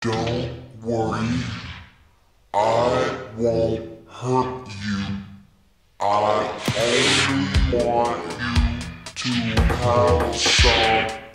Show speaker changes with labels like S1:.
S1: Don't worry, I won't hurt you. I only want you to have some.